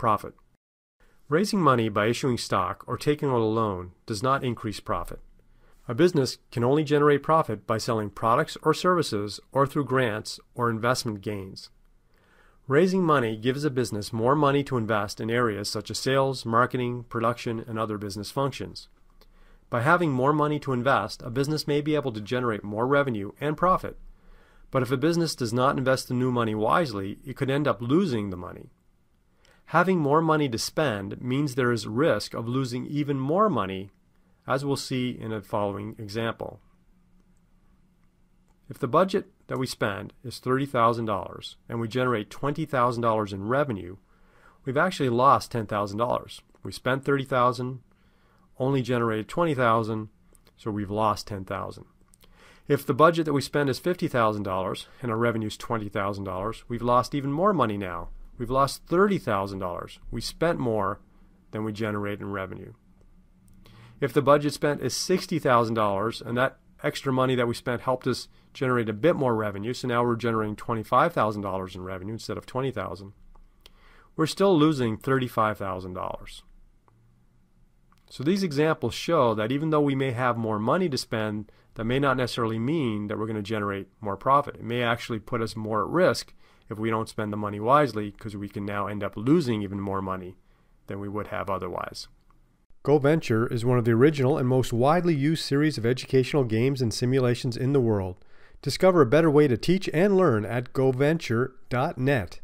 profit. Raising money by issuing stock or taking out a loan does not increase profit. A business can only generate profit by selling products or services or through grants or investment gains. Raising money gives a business more money to invest in areas such as sales, marketing, production, and other business functions. By having more money to invest, a business may be able to generate more revenue and profit. But if a business does not invest the new money wisely, it could end up losing the money. Having more money to spend means there is risk of losing even more money, as we'll see in a following example. If the budget that we spend is $30,000 and we generate $20,000 in revenue, we've actually lost $10,000. We spent 30,000, only generated 20,000, so we've lost 10,000. If the budget that we spend is $50,000 and our revenue is $20,000, we've lost even more money now We've lost $30,000. We spent more than we generate in revenue. If the budget spent is $60,000 and that extra money that we spent helped us generate a bit more revenue, so now we're generating $25,000 in revenue instead of 20,000. We're still losing $35,000. So these examples show that even though we may have more money to spend, that may not necessarily mean that we're going to generate more profit. It may actually put us more at risk if we don't spend the money wisely because we can now end up losing even more money than we would have otherwise. GoVenture is one of the original and most widely used series of educational games and simulations in the world. Discover a better way to teach and learn at goventure.net.